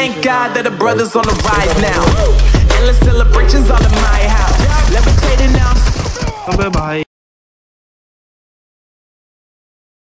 Thank God that the brothers on the rise now. Endless celebrations all in my house. Levitating now.